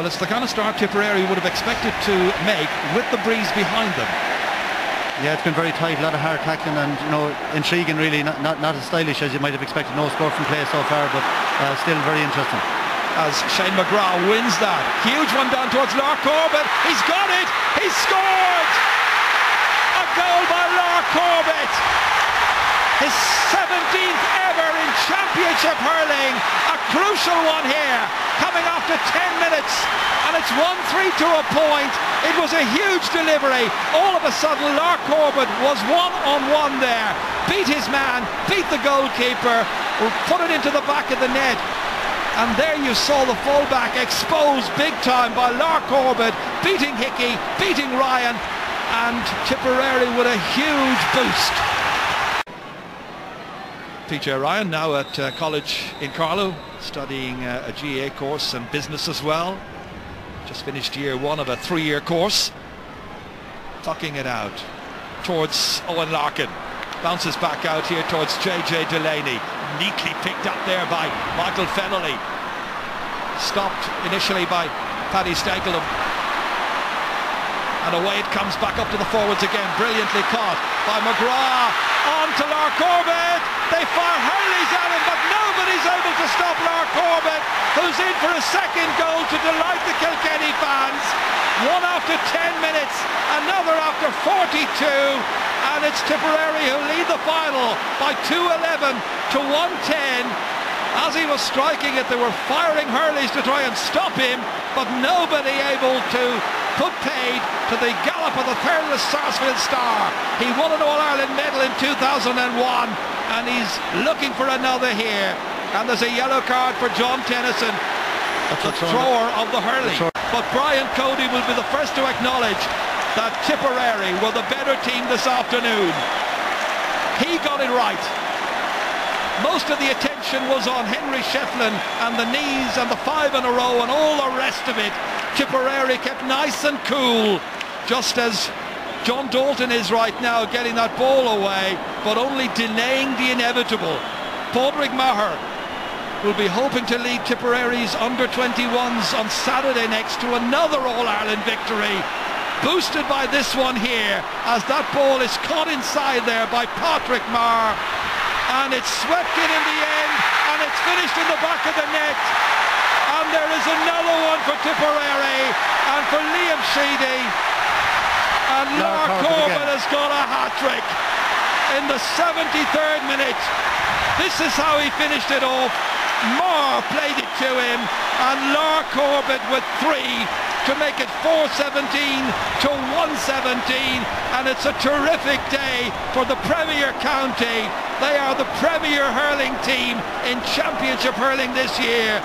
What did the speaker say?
Well, it's the kind of start Tipperary would have expected to make with the breeze behind them. Yeah, it's been very tight, a lot of hard tackling and you know intriguing really, not, not, not as stylish as you might have expected. No score from play so far, but uh, still very interesting. As Shane McGrath wins that. Huge one down towards Lar Corbett. He's got it! He's scored! A goal by Lar Corbett! His 17th ever in hurling. A crucial one here, coming after 10 minutes. And it's 1-3 to a point. It was a huge delivery. All of a sudden, Lar Corbett was one-on-one there. Beat his man, beat the goalkeeper, put it into the back of the net. And there you saw the fullback exposed big time by Lar Corbett, beating Hickey, beating Ryan, and Tipperary with a huge boost. PJ Ryan now at uh, college in Carlow, studying uh, a GA course and business as well. Just finished year one of a three-year course. Tucking it out towards Eoin Larkin. Bounces back out here towards JJ Delaney. Neatly picked up there by Michael Fennelly. Stopped initially by Paddy Stapleton. And away it comes back up to the forwards again. Brilliantly caught by McGrath. On to Lar Corbett. They fire hurleys at him, but nobody's able to stop Lar Corbett, who's in for a second goal to delight the Kilkenny fans. One after 10 minutes, another after 42, and it's Tipperary who lead the final by 2-11 to 110. As he was striking it, they were firing hurleys to try and stop him, but nobody able to put paid to the gallop of the fearless Sarsfield Star. He won an All-Ireland medal in 2001 and he's looking for another here. And there's a yellow card for John Tennyson, That's the thrower of the hurley. But Brian Cody will be the first to acknowledge that Tipperary were the better team this afternoon. He got it right. Most of the attention was on Henry Shefflin and the knees and the five in a row and all the rest of it. Tipperary kept nice and cool, just as John Dalton is right now getting that ball away, but only delaying the inevitable. Padraig Maher will be hoping to lead Tipperary's under-21s on Saturday next to another All-Ireland victory. Boosted by this one here, as that ball is caught inside there by Patrick Maher. And it's swept in in the end, and it's finished in the back of the net. And there is another one for Tipperary, and for Liam Sheedy. And Lar Corbett has got a hat-trick in the 73rd minute. This is how he finished it off. Maher played it to him and Lar Corbett with three to make it 417 to 117 and it's a terrific day for the Premier County. They are the premier hurling team in championship hurling this year.